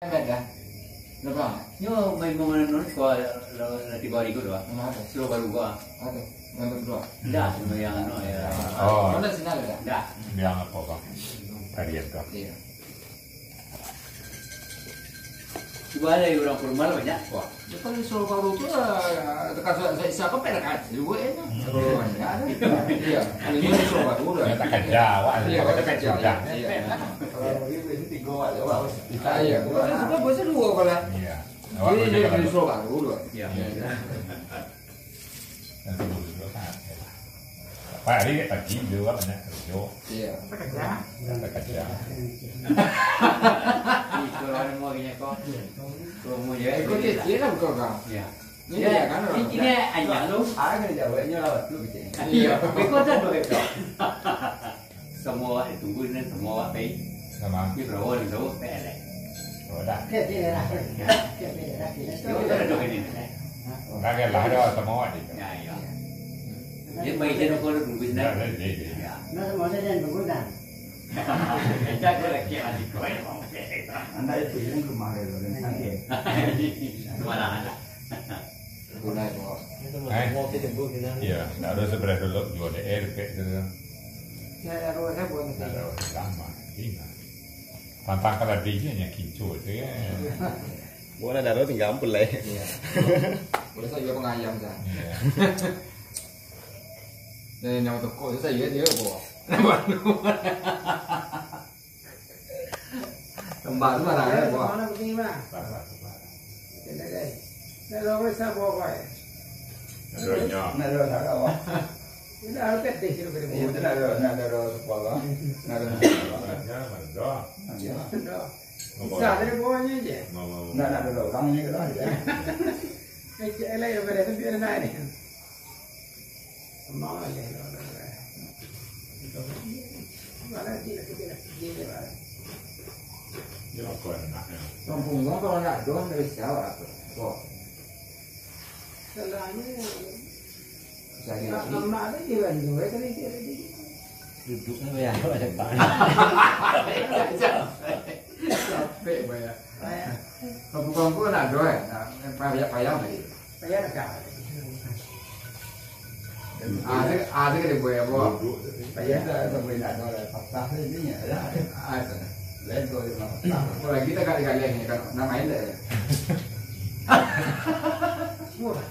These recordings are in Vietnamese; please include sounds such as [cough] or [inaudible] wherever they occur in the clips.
enggak enggak, ba? Yung may mga nanonood ko, natibari ko, diba? Ano ate? Silo baruga. enggak, nanonood ko. Da, yung may enggak, eh. Oo. Ano sinabi ka? Coba ada orang kurma lah banyak. Wah, depan Solo Paru itu dekat siapa pernah kan? Dua itu. Solo banyak. Iya, ini Solo Paru lah. Dekat Jawa. Iya, dekat Jawa. Iya. Kalau ini tiga aja, wah. Iya. Kalau dua kalau. Iya. Ini di Solo Paru loh. Iya. Pak hari pagi juga banyak kerja, Iya. tak kerja. Ito ano mo ganyan ko. Ko mo ya. Ikut dia dia lah kau. Ya. Ini dia kan. Ini aja lu. Ada kena jawabnya lewat tu kecil. Iya. Ko ta do ito. Semua tunggu ni semua apa? Sama Ni bro ni lah jadi jadi. Là thì tu. Mana. Iya, tak. Saya rồi. Tak. Ini. Kalau yang kincu tu kan. Bukan ada roti gampang lah. Iya. Boleh saya juga pengayam dah. Iya. Dan yang toko saya dia dia bawa. Nampak tu. Tempat tu mana ada bawa. Nó begini mà. Bapak, bapak. Cái này đây. Đây rồi mới sao buồn vậy. Adanya. Nak ada nak awak. Ini harus cái gì itu Iya, cái tu nak ada nak ada sekolah. Nak ada. Ada, ada. Đó. Ngomong. Sao đấy buồn như vậy? Ngomong. Nak nak ada orang ni ke dah. Cái cái này là đây cái này này. Mà là cái đó là. Là chỉ là cái này. Gì vậy bà? Dia kau nak. Kampung kau kalau nak doang dari siapa? Bawa. Cái là Mà ni. mà cái gì vậy? Rồi cái này cái này. Duduk ni bayar apa depan. Capek bayar. Đây. Kampung kau nak doang. Nak payah payah lagi. Bây giờ là જે પૈસાનો કોઈ ભૂગી ના ના મોસે જન yang ના એટા itu કે આ દીકરો અંદાજે પિલન કો મારે લો ને સાંગે તમારા આના Yeah, now there's a better look. You want to air effect to the. Yeah, I don't have one. ada don't lama, one. Pantang kalau dia ni kincur tu ya. Boleh dah tinggal ampul lah. Boleh saya juga pengayam kan. Nama ini. Mua. Ah, mana? Nó [laughs] [laughs] là xong rồi qua nó sai cái này. Dah bisa tak ada nama Allah. Nó là cái này cái xong. Cái sama sạ nhé. Dua ya, Nó dua quên ya. nó cái cái này. Alah. Alah. Cái làm sao lên xong rồi. Vô, vô vô. Xong bây giờ. Kalau rumah ada Ada ada di buaya bo. Ini ya. Ada. Lain tu. Kalau kita ini kan Ah kan. Orang kali Dua kali. Aku orang.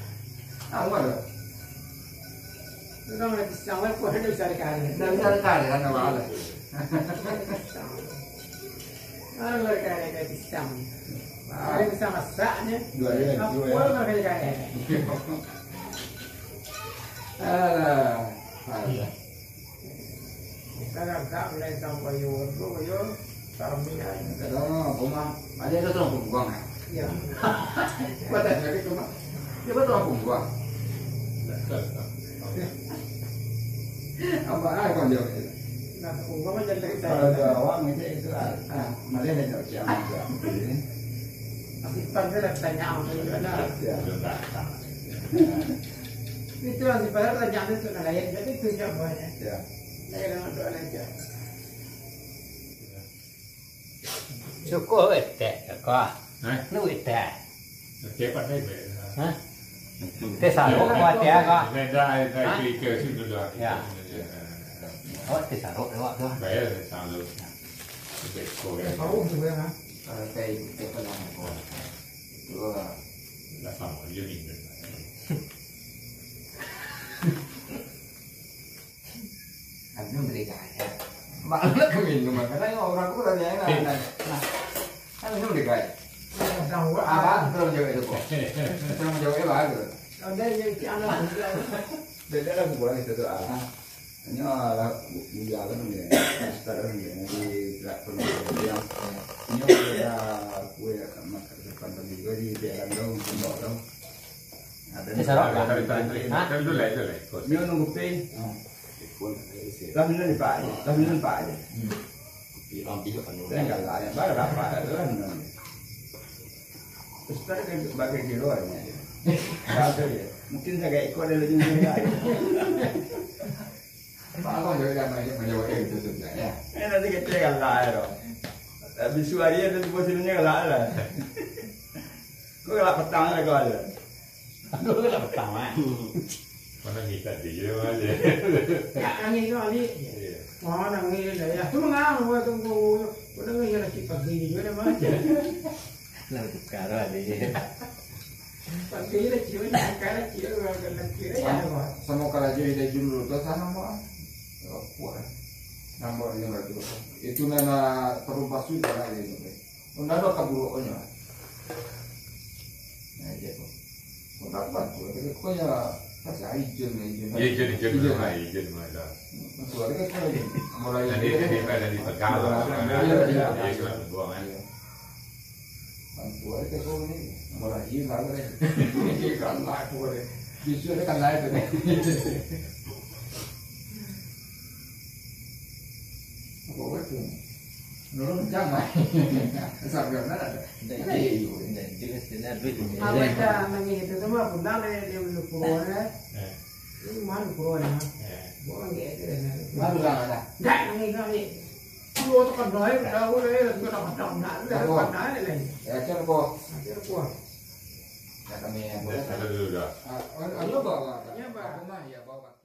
[laughs] này? Nó cũng có cái chân cái Kalau tay. ada awak ni itu ah, mana ada nak siapa siapa. Nó bị phân cái là tay nhau thì nó là Ya. Dia tak tak. cái chuyện gì phải là nhắm đến chuyện này hiện cái thứ cho vậy này. Ya. Đây là nó gọi là chuyện. Suko ete ko. Eh, Nu ete. cepat ni. Ha? Te saro ko ate ko. Nên ra đây khi kêu xin được rồi. Dạ. Có te saro đó ko. Bé là sao luôn. Để cô gái Có uống thử hả? Cây phân lòng của. Dua. là xong rồi với mình. Malah ke minum makanya orang aku tanya nah. Nah. Kan minum quá. Apa terus jauh itu kok? Terus jauh itu bagus. Như chị ăn là Dia dah pulang itu tu ah. Ini lah dia kan ni. Sekarang ni di penuh yang ini ada kue akan makan depan tadi juga di jalan dong, tembok dong. Ada Thế sao đó? Tadi tadi Hah? kan dulu lah itu lah. Ni nunggu pay. Lapisan dipakai, lapisan dipakai. Lampi kan. Saya nggak tanya, baru apa? Terus tadi kan pakai kiloannya. Kalau ya, mungkin saya kayak ikut dari sini. Malam itu nanti kita nggak lah dong. Tapi suaranya itu buat sini lah. Kau nggak petang lagi kok, ada. Kau nggak petang. Mana minta dia aja. Ya, ang ilo ali. Oh, nang ya. Tu mga mo tong ko. Wala nga yara si pagbili yo na man. Lang karo ali. Pagbili ini na karo yo wa ka na kira ya. Samo kala jo sana mau, kuat. Nambah yang lagi itu nana perubah sudah lagi ini. Unda do onya. Nah, kok. Kok. Kok ya kalau ini mulai hilang kan. Ini kan lah suara. Justru kan lah itu nih. Apa itu? Nurun jangan. Sampai mana ada? Jadi, jadi sini duit ini. Apa ka nangi itu mah punda le dia lu puro na. Eh. Lu man puro na. Eh. Bo ngi itu na. Baru lah ada. Gak nangi ka ni. Puro to kan dai da u le la ko na dong na le kan dai le. Ya kan kok. Ajar ko. Ya kami yang boleh. Ada dulu dah. Ah, ano ba? Iya, ba? Ako na, ya ba?